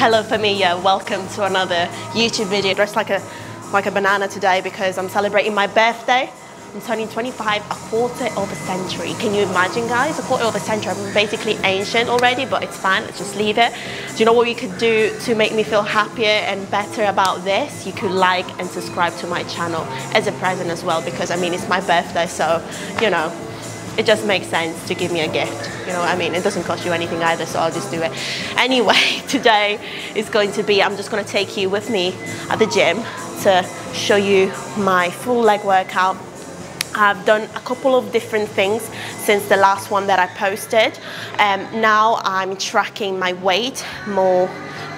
Hello Familia, welcome to another YouTube video. Dressed like a like a banana today because I'm celebrating my birthday. I'm turning 25, a quarter of a century. Can you imagine guys? A quarter of a century. I'm basically ancient already, but it's fine, let's just leave it. Do you know what you could do to make me feel happier and better about this? You could like and subscribe to my channel as a present as well because I mean it's my birthday, so you know, it just makes sense to give me a gift. You know what I mean? It doesn't cost you anything either, so I'll just do it. Anyway, today is going to be, I'm just gonna take you with me at the gym to show you my full leg workout I've done a couple of different things since the last one that I posted. Um, now I'm tracking my weight more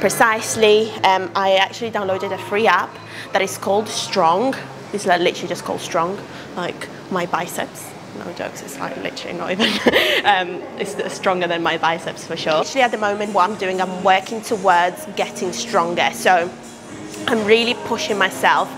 precisely. Um, I actually downloaded a free app that is called Strong. It's like literally just called Strong, like my biceps. No jokes, it's like literally not even. um, it's stronger than my biceps for sure. Actually, at the moment, what I'm doing, I'm working towards getting stronger. So I'm really pushing myself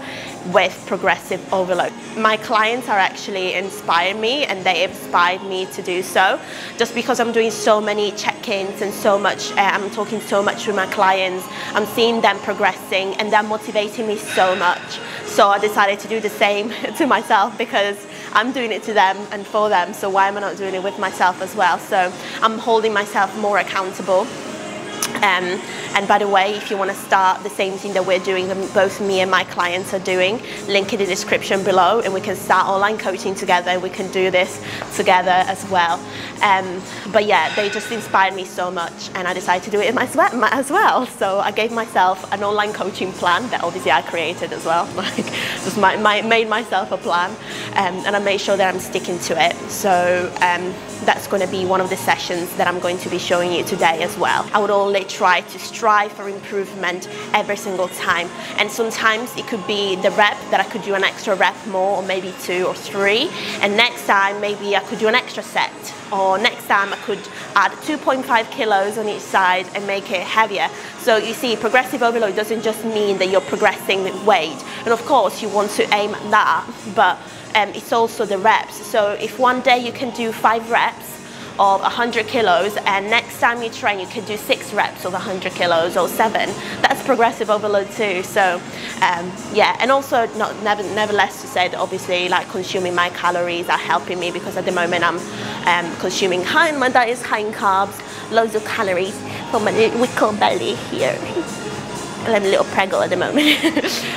with progressive overload. My clients are actually inspiring me and they inspired me to do so just because I'm doing so many check-ins and so much, uh, I'm talking so much with my clients, I'm seeing them progressing and they're motivating me so much. So I decided to do the same to myself because I'm doing it to them and for them, so why am I not doing it with myself as well? So I'm holding myself more accountable um, and by the way, if you want to start the same thing that we're doing, both me and my clients are doing, link in the description below and we can start online coaching together. We can do this together as well. Um, but yeah, they just inspired me so much and I decided to do it in my sweat as well. So I gave myself an online coaching plan that obviously I created as well. Like just my, my, made myself a plan um, and I made sure that I'm sticking to it. So um, that's going to be one of the sessions that I'm going to be showing you today as well. I would try to strive for improvement every single time. And sometimes it could be the rep that I could do an extra rep more or maybe two or three. And next time maybe I could do an extra set or next time I could add 2.5 kilos on each side and make it heavier. So you see, progressive overload doesn't just mean that you're progressing with weight. And of course you want to aim at that, but um, it's also the reps. So if one day you can do five reps of 100 kilos and next time you train you can do six reps of 100 kilos or seven, that's progressive overload too. So um, yeah, and also not, never, never less to say that obviously like consuming my calories are helping me because at the moment I'm um, consuming high, and my diet is high in carbs, loads of calories for my little belly here. I'm a little preggo at the moment.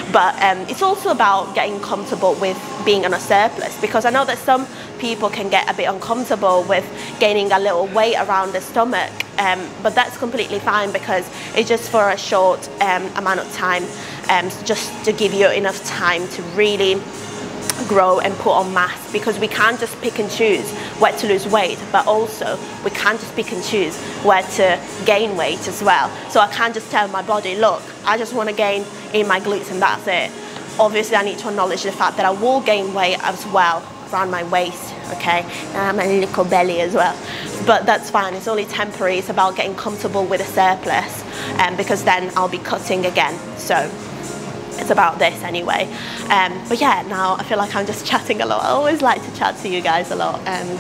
but um, it's also about getting comfortable with being on a surplus because I know that some people can get a bit uncomfortable with gaining a little weight around the stomach. Um, but that's completely fine because it's just for a short um, amount of time, um, just to give you enough time to really grow and put on mass because we can't just pick and choose where to lose weight but also we can't just pick and choose where to gain weight as well. So I can't just tell my body look I just want to gain in my glutes and that's it. Obviously I need to acknowledge the fact that I will gain weight as well around my waist okay? And my little belly as well. But that's fine. It's only temporary. It's about getting comfortable with a surplus um, because then I'll be cutting again. So it's about this anyway. Um, but yeah, now I feel like I'm just chatting a lot. I always like to chat to you guys a lot. Um,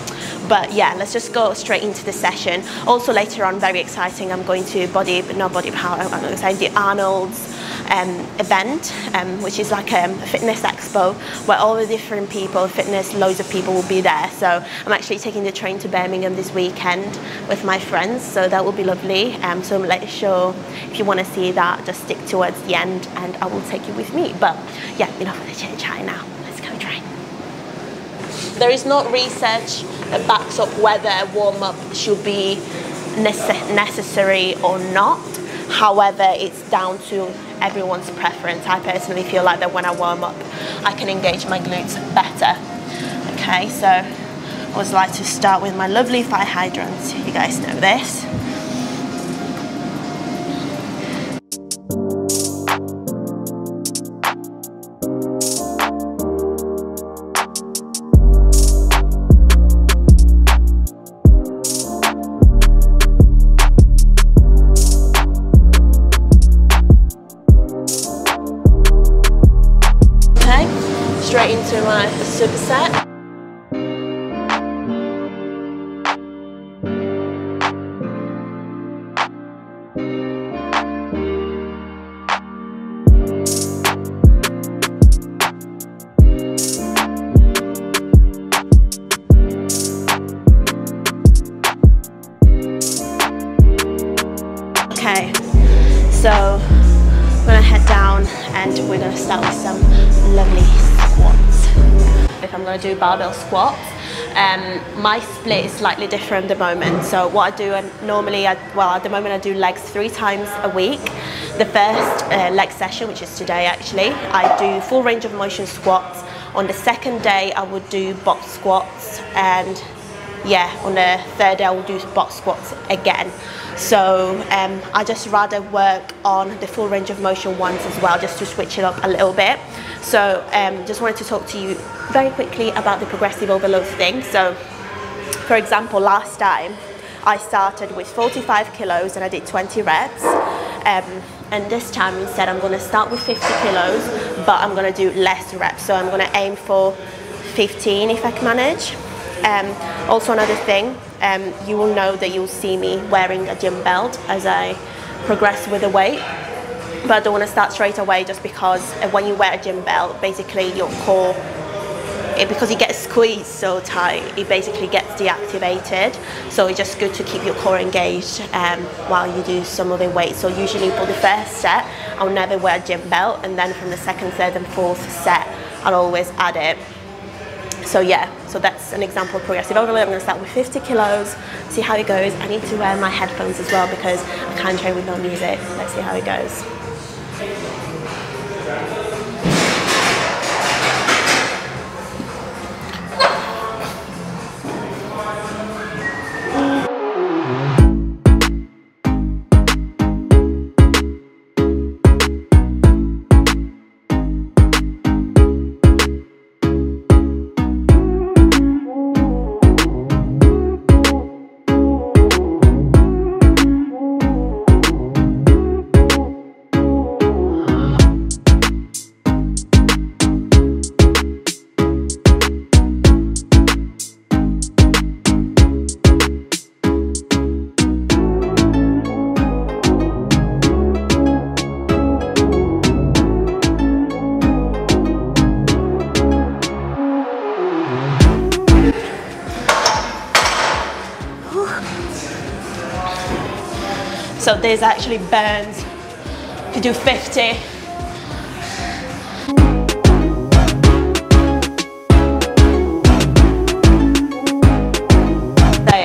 but yeah, let's just go straight into the session. Also later on, very exciting, I'm going to body, but not body power, I'm going to say the Arnold's um, event, um, which is like a fitness expo where all the different people, fitness, loads of people will be there. So I'm actually taking the train to Birmingham this weekend with my friends, so that will be lovely. Um, so let's show, if you want to see that, just stick towards the end and I will take you with me. But yeah, enough of the chit chat now. Let's go train. There is no research that backs up whether a warm up should be necessary or not. However, it's down to everyone's preference. I personally feel like that when I warm up, I can engage my glutes better. Okay, so I always like to start with my lovely thigh hydrants. You guys know this. So I'm gonna head down and we're gonna start with some lovely squats. If I'm gonna do barbell squats, um, my split is slightly different at the moment. So what I do, and normally, I, well, at the moment I do legs three times a week. The first uh, leg session, which is today actually, I do full range of motion squats. On the second day, I would do box squats and yeah, on the third day I will do box squats again. So um, I just rather work on the full range of motion ones as well, just to switch it up a little bit. So um, just wanted to talk to you very quickly about the progressive overload thing. So for example, last time I started with 45 kilos and I did 20 reps. Um, and this time instead I'm going to start with 50 kilos, but I'm going to do less reps. So I'm going to aim for 15 if I can manage. Um, also another thing, um, you will know that you'll see me wearing a gym belt as I progress with the weight. But I don't want to start straight away just because uh, when you wear a gym belt, basically your core, it, because it gets squeezed so tight, it basically gets deactivated. So it's just good to keep your core engaged um, while you do some of the weight. So usually for the first set, I'll never wear a gym belt, and then from the second, third, and fourth set, I'll always add it. So yeah, so that's an example of progressive overload. I'm to start with 50 kilos, see how it goes. I need to wear my headphones as well because I can't train with no music. Let's see how it goes. There's actually burns you do 50.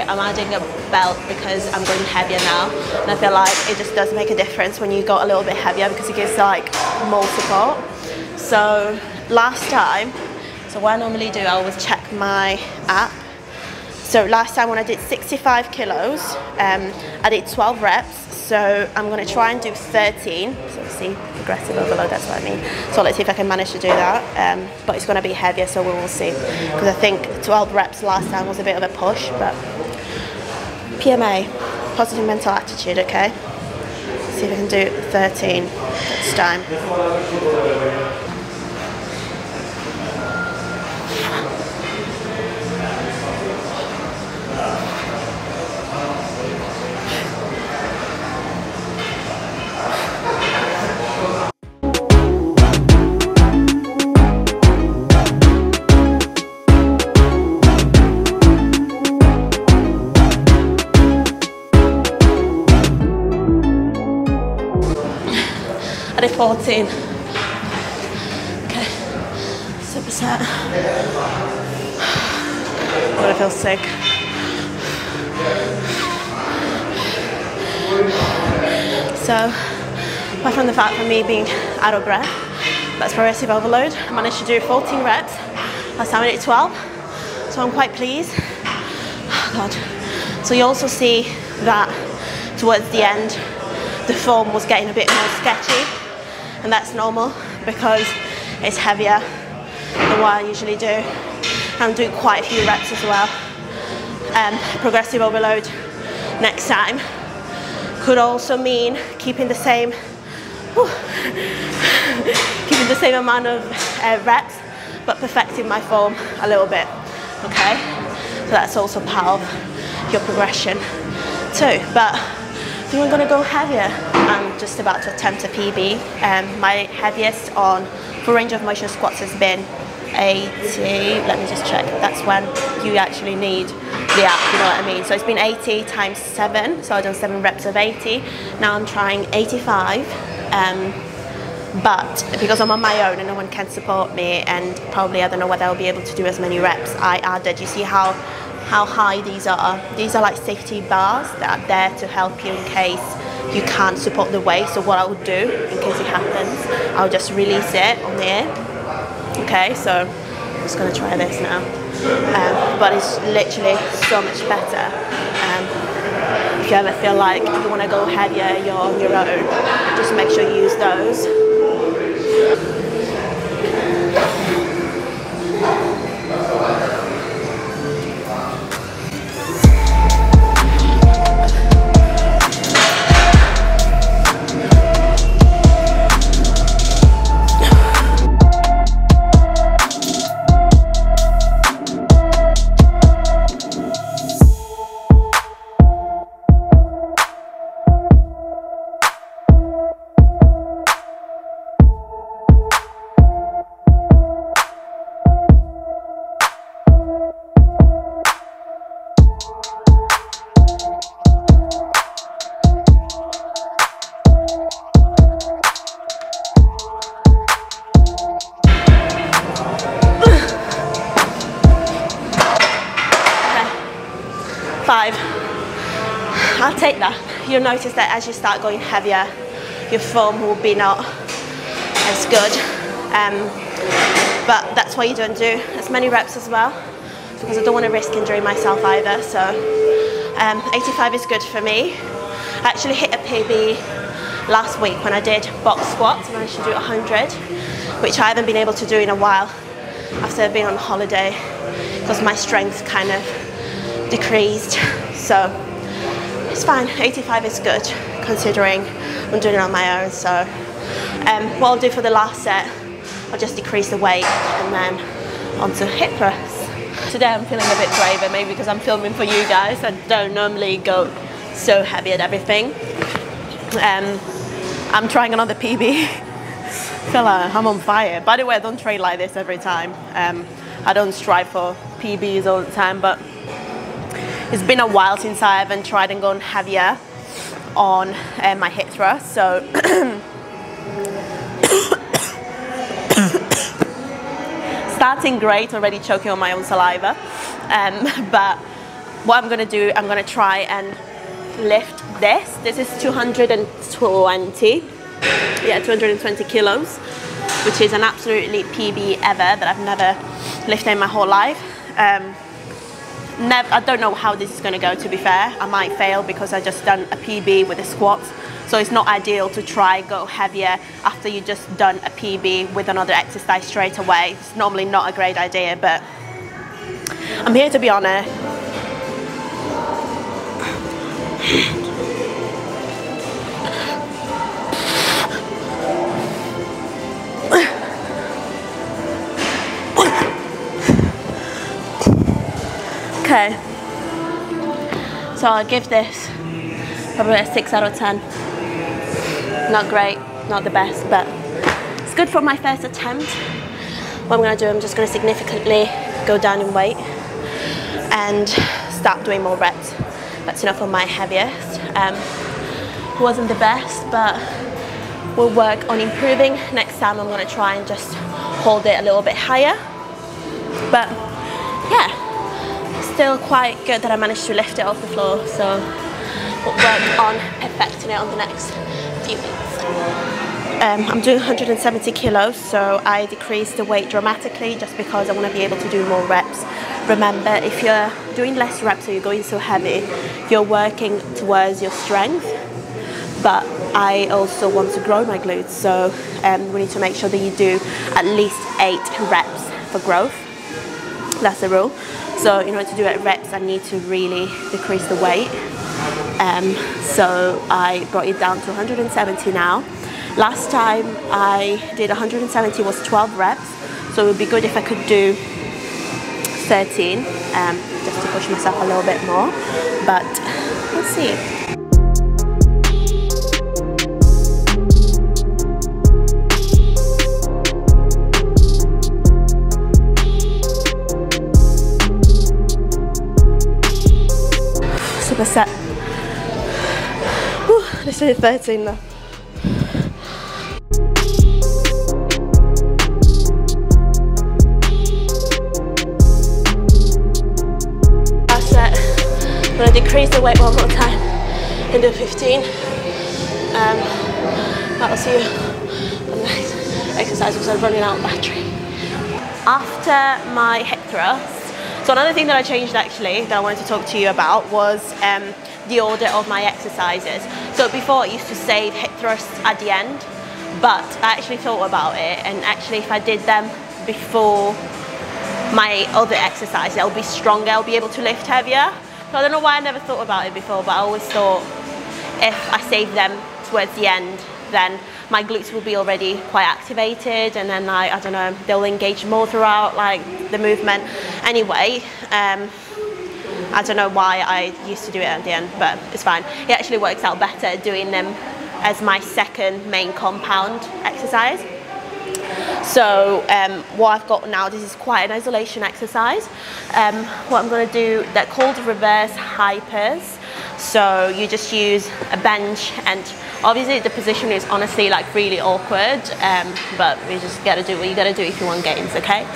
I'm adding a belt because I'm going heavier now and I feel like it just does make a difference when you go a little bit heavier because it gives like more support. So last time, so what I normally do, I always check my app so last time when I did 65 kilos, um, I did 12 reps. So I'm gonna try and do 13. So see, progressive overload, that's what I mean. So let's see if I can manage to do that. Um, but it's gonna be heavier, so we will see. Because I think 12 reps last time was a bit of a push, but PMA, positive mental attitude, okay? See if I can do 13 this time. I did 14. Okay, superset. I'm gonna feel sick. So, apart from the fact for me being out of breath, that's progressive overload. I managed to do 14 reps. I time at 12, so I'm quite pleased. Oh God. So you also see that towards the end, the form was getting a bit more sketchy and that's normal because it's heavier than what I usually do. I'm doing quite a few reps as well. Um, progressive overload next time could also mean keeping the same whew, keeping the same amount of uh, reps but perfecting my form a little bit okay so that's also part of your progression too but I'm to go heavier I'm just about to attempt a PB. Um, my heaviest on full range of motion squats has been 80, let me just check, that's when you actually need the app, you know what I mean? So it's been 80 times 7, so I've done 7 reps of 80. Now I'm trying 85. Um, but because I'm on my own and no one can support me and probably I don't know whether I'll be able to do as many reps, I added, you see how how high these are. These are like safety bars that are there to help you in case you can't support the weight. So what I would do in case it happens, I'll just release it on the air. Okay, so I'm just gonna try this now. Um, but it's literally so much better. Um, if you ever feel like you want to go heavier, you're on your own, just make sure you use those. Notice that as you start going heavier, your form will be not as good. Um, but that's why you don't do as many reps as well, because I don't want to risk injuring myself either. So um, 85 is good for me. I actually hit a PB last week when I did box squats. and I managed to do 100, which I haven't been able to do in a while after been on holiday because my strength kind of decreased. So it's fine, 85 is good considering I'm doing it on my own. So um, what I'll do for the last set, I'll just decrease the weight and then onto hip thrusts. Today I'm feeling a bit braver, maybe because I'm filming for you guys. I don't normally go so heavy at everything. Um, I'm trying another PB. feel like I'm on fire. By the way, I don't train like this every time. Um, I don't strive for PBs all the time, but it's been a while since I haven't tried and gone heavier on uh, my hip thrust. So starting great, already choking on my own saliva. Um, but what I'm gonna do, I'm gonna try and lift this. This is 220, yeah, 220 kilos, which is an absolutely PB ever that I've never lifted in my whole life. Um, I don't know how this is going to go to be fair. I might fail because I just done a PB with the squats. So it's not ideal to try go heavier after you just done a PB with another exercise straight away. It's normally not a great idea, but I'm here to be honest. Okay. So I'll give this probably a 6 out of 10. Not great, not the best, but it's good for my first attempt. What I'm going to do, I'm just going to significantly go down in weight and start doing more reps. That's enough for my heaviest. Um, wasn't the best, but we'll work on improving. Next time I'm going to try and just hold it a little bit higher. But yeah, still quite good that I managed to lift it off the floor. So we'll work on perfecting it on the next few weeks. Um, I'm doing 170 kilos, so I decreased the weight dramatically just because I want to be able to do more reps. Remember, if you're doing less reps or you're going so heavy, you're working towards your strength, but I also want to grow my glutes, so um, we need to make sure that you do at least eight reps for growth. That's the rule. So in order to do it reps, I need to really decrease the weight. Um, so I brought it down to 170 now. Last time I did 170 was 12 reps, so it would be good if I could do 13, um, just to push myself a little bit more. But let's see. This is 13 now. Last set. I'm gonna decrease the weight one more time and do 15. Um, that'll see you on the next exercise because I'm running out of battery. After my hip thrust, so another thing that I changed actually that I wanted to talk to you about was um, the order of my exercises. So before I used to save hip thrusts at the end, but I actually thought about it and actually if I did them before my other exercise, I'll be stronger, I'll be able to lift heavier. So I don't know why I never thought about it before, but I always thought if I save them towards the end, then my glutes will be already quite activated and then I, I don't know, they'll engage more throughout like the movement. Anyway, um, I don't know why I used to do it at the end, but it's fine. It actually works out better doing them as my second main compound exercise. So um, what I've got now, this is quite an isolation exercise. Um, what I'm going to do, they're called reverse hypers. So you just use a bench and obviously the position is honestly like really awkward, um, but you just got to do what you got to do if you want gains, okay?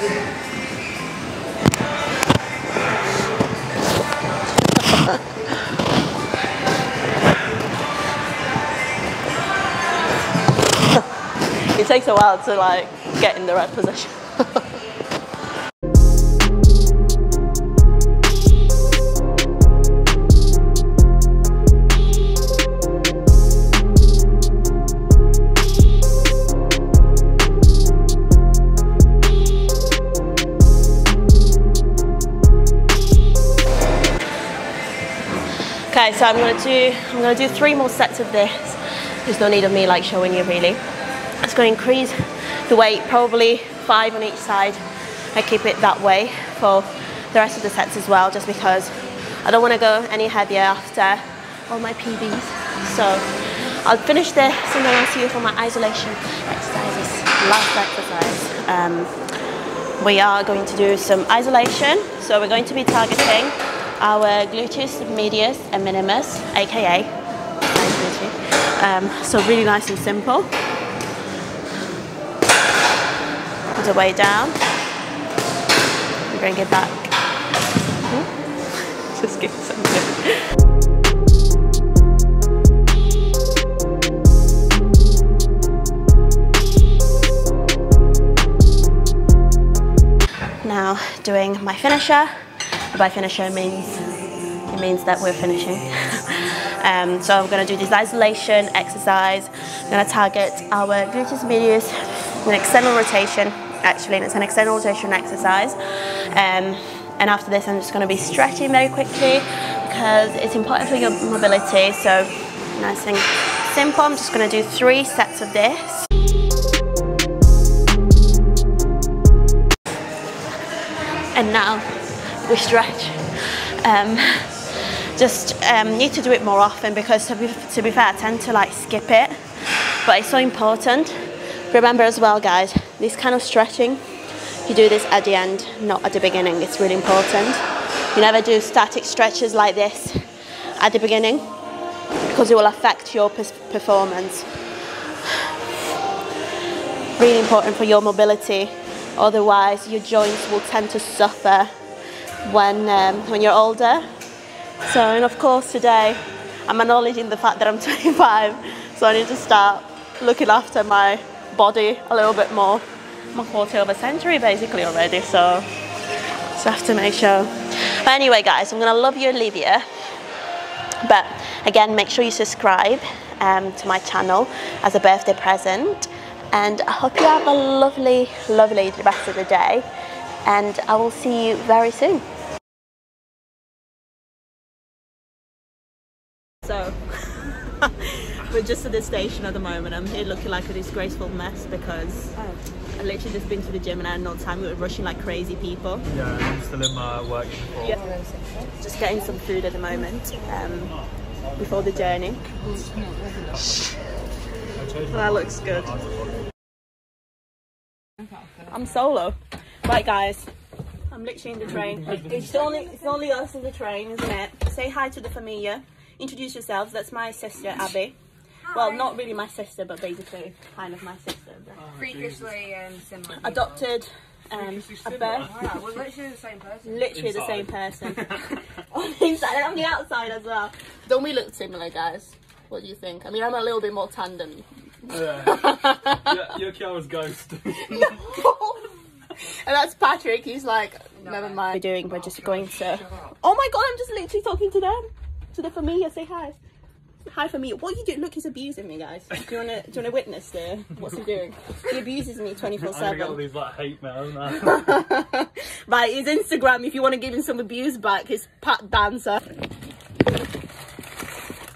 Takes a while to like get in the right position. Okay, so I'm gonna do I'm gonna do three more sets of this. There's no need of me like showing you really. It's gonna increase the weight, probably five on each side. I keep it that way for the rest of the sets as well, just because I don't wanna go any heavier after all my PBs. So I'll finish this and then I'll see you for my isolation exercises. Last exercise. Um, we are going to do some isolation. So we're going to be targeting our gluteus medius and minimus, aka um, so really nice and simple. Put the weight down. Bring it back. Just give something. Now doing my finisher. By finisher means it means that we're finishing. um, so I'm going to do this isolation exercise. I'm going to target our gluteus medius, an external rotation. Actually, and it's an external rotation exercise. Um, and after this, I'm just going to be stretching very quickly because it's important for your mobility. So nice and simple. I'm just going to do three sets of this. And now we stretch. Um, just um, need to do it more often because to be, to be fair, I tend to like skip it, but it's so important. Remember as well, guys, this kind of stretching, you do this at the end, not at the beginning. It's really important. You never do static stretches like this at the beginning because it will affect your performance. Really important for your mobility. Otherwise, your joints will tend to suffer when, um, when you're older. So, and of course today, I'm acknowledging the fact that I'm 25, so I need to start looking after my body a little bit more. I'm a quarter of a century basically already, so just have to make sure. But anyway, guys, I'm gonna love you you. But again, make sure you subscribe um, to my channel as a birthday present. And I hope you have a lovely, lovely rest of the day. And I will see you very soon. So, we're just at the station at the moment. I'm here looking like a disgraceful mess because I literally just been to the gym and I had no time. We were rushing like crazy people. Yeah, I'm still in my work uniform. Yeah. Just getting some food at the moment um, before the journey. That looks good. I'm solo. Right, guys. I'm literally in the train. It's only it's only us in the train, isn't it? Say hi to the familia. Introduce yourselves. That's my sister Abby. Well, not really my sister, but basically kind of my sister. Freakishly um, similar. Adopted um, a birth. Wow, we're literally the same person. Literally the same person. on the inside and on the outside as well. Don't we look similar, guys? What do you think? I mean, I'm a little bit more tandem. than yeah, you're Chiara's ghost. and that's Patrick. He's like, never mind. We're doing. We're just going to. Oh my god! I'm just literally talking to them, to the familia. Say hi. Hi for me. What are you doing? Look, he's abusing me, guys. Do you wanna do you wanna witness the what's he doing? He abuses me twenty four seven. I get all these like hate mail now. Right, his Instagram. If you want to give him some abuse back, his Pat Dancer.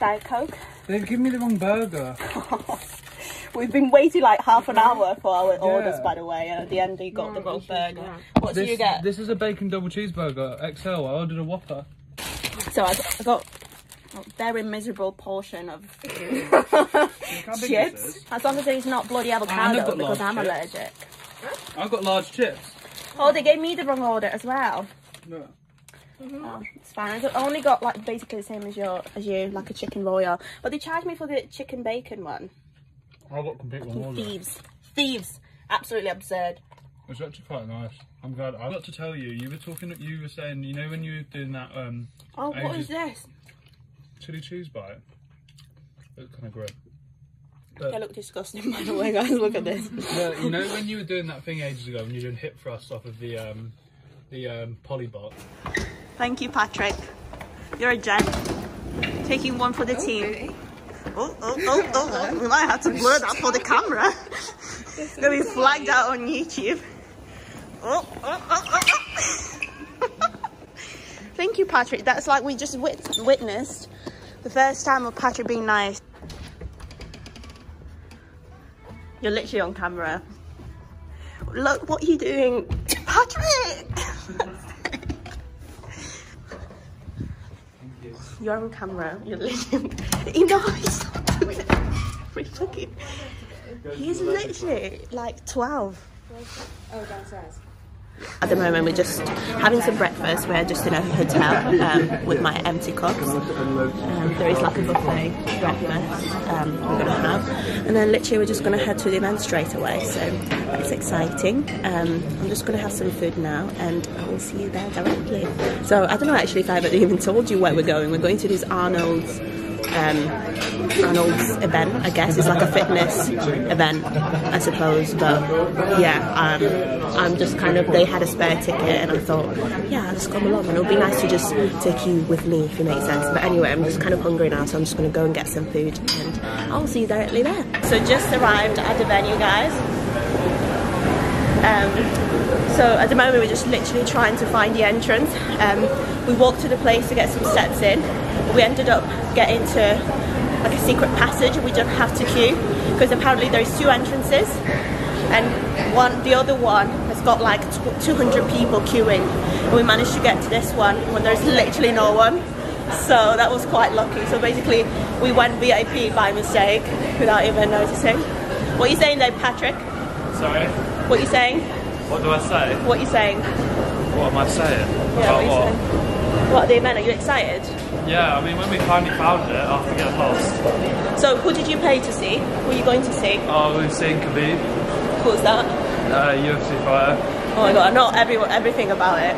Diet Coke. They've given me the wrong burger. We've been waiting like half an hour for our orders, by the way. And at the end, he got the wrong burger. What do This, you get? this is a bacon double cheeseburger XL. I ordered a Whopper. So I got, I got a very miserable portion of Look how big this chips. As long as it's not bloody avocado because I'm chips. allergic. I've got large chips. Oh, they gave me the wrong order as well. No. Oh, it's fine. I only got like basically the same as your as you, like a chicken royal. But they charged me for the chicken bacon one. I've got complete wrong order. Thieves, thieves, absolutely absurd. It's actually quite nice. I'm glad. I got to tell you. You were talking. You were saying. You know when you were doing that um Oh, what is this? Chili cheese bite. It's kind of great. They look disgusting, by the way, guys. Look at this. Well, you know when you were doing that thing ages ago when you were doing hip thrusts off of the um the um polybot. Thank you, Patrick. You're a gent. Taking one for the team. Oh, oh, oh, oh, oh. We might have to blur that for the camera. Gonna be flagged out on YouTube. Oh, oh, oh, oh, oh. Thank you, Patrick. That's like we just wit- witnessed the first time of Patrick being nice. You're literally on camera. Look what you doing, Patrick. You're on camera. You're literally. You know, he's not doing it. Fucking. He's literally like 12. Oh, downstairs. At the moment, we're just having some breakfast. We're just in a hotel um, with my empty cups. Um, there is like a buffet breakfast um, we're going to have. And then literally, we're just going to head to the event straight away. So it's exciting. Um, I'm just going to have some food now and I will see you there directly. So I don't know actually if I ever even told you where we're going. We're going to this Arnold's. Um, Arnold's event, I guess. It's like a fitness event, I suppose. But yeah, um, I'm just kind of, they had a spare ticket and I thought, yeah, I'll just come along and it would be nice to just take you with me if it makes sense. But anyway, I'm just kind of hungry now, so I'm just going to go and get some food and I'll see you directly there. So just arrived at the venue, guys. Um, so at the moment we're just literally trying to find the entrance. Um, we walked to the place to get some steps in. We ended up getting to like a secret passage and we don't have to queue because apparently there's two entrances and one the other one has got like 200 people queuing and we managed to get to this one when there's literally no one so that was quite lucky so basically we went VIP by mistake without even noticing what are you saying there Patrick Sorry. what are you saying What do I say? what are you saying What am I saying? Yeah, what, are you saying? what the event? Are you excited? Yeah, I mean when we finally found it after getting lost, So, who did you pay to see? Who are you going to see? oh we've seen Khabib, Who's that? uh, UFC fighter. Oh my god, I know everyone, everything about it.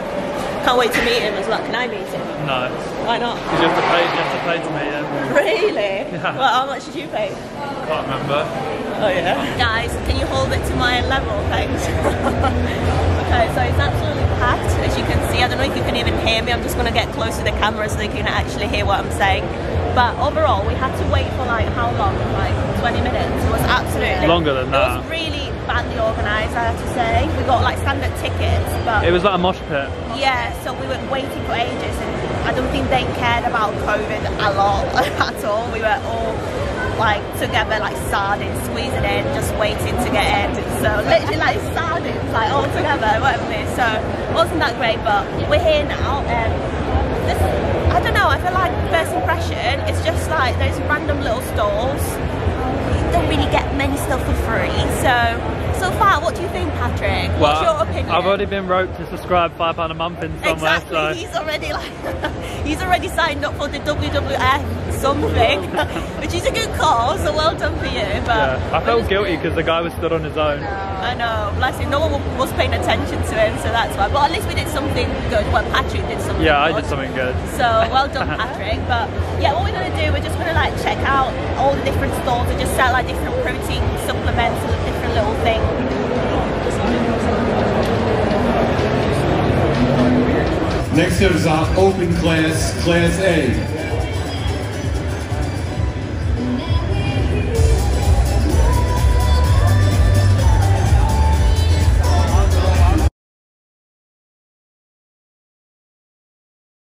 Can't wait to meet him as well. Can I meet him? No, Why not? because you have to pay. You have to pay to meet him. Really? Yeah. Well, how much did you pay? Can't remember. Oh yeah. Guys, can you hold it to my level, thanks? okay, so it's absolutely packed, as you can see. I don't know if you can even hear me. I'm just gonna get close to the camera so you can actually hear what I'm saying. But overall, we had to wait for like how long? Like 20 minutes. It was absolutely Longer than that. It was really badly organised, I have to say. We got like standard tickets, but It was like a mosh pit. yeah, so we were waiting for ages, and I don't think they cared about COVID a lot at all. We were all like together, like sardines, squeezing in, just waiting to get in. So literally like sardines, like all together, whatever it is. So it wasn't that great, but we're here now. And this, I don't know. I feel like first impression, it's just like those random little stalls. Don't really get many stuff for free. So so far, what do you think, Patrick? What's your opinion? I've already been roped to subscribe five pound a month in somewhere, Exactly. so He's already like he's already signed up for the WWF. something, which is a good call. So well done for you. But Yeah, I felt guilty because the guy was stood on his own. I know, bless him. No one was paying attention to him, so that's why. But at least we did something good. Well, Patrick did something. Yeah, I did something good. So well done, Patrick. But yeah, what we're gonna do, we're just gonna like check out all the different stores that just sell like different protein supplements and little things. Next up is our open class, Class A.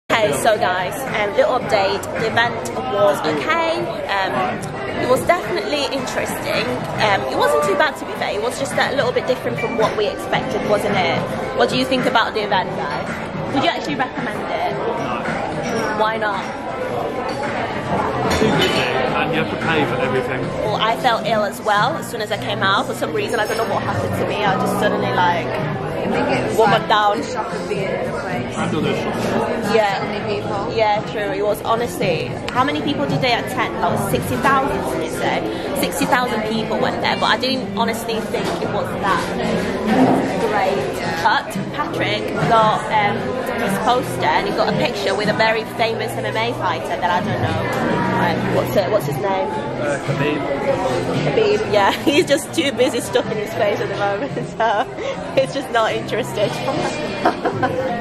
Okay, so guys, um, little update. The event was okay. Um, it was definitely interesting. Um, it wasn't too bad to be fair. It was just a little bit different from what we expected, wasn't it? What do you think about the event, guys? Would you actually recommend it? Why not? Too busy, and you have to pay for everything. Well, I felt ill as well as soon as I came out. For some reason, I don't know what happened to me. I just suddenly like I think it was like down. the shock of being in a place. And all shops. yeah. So many people. Yeah, true. It was honestly. How many people did they attend? That was sixty thousand. Did you say? Sixty thousand people went there, but I didn't honestly think it was that great. But Patrick got um, his poster and he got a picture with a very famous MMA fighter that I don't know. Like, what's it, What's his name? Uh, Khabib. Habib. Yeah, he's just too busy stuffing his face at the moment, so he's just not interested.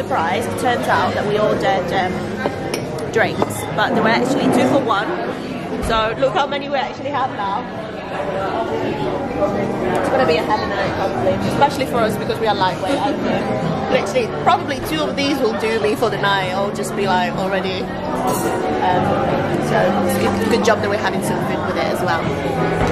actually, nice surprise. It turns out that we ordered um, drinks, but they were actually two for one. So look how many we actually have now. It's gonna be a heavy night probably, especially for us because we are lightweight. Literally, probably two of these will do me for the night. I'll just be like already. Um, so it's good, good job that we're having some food with it as well.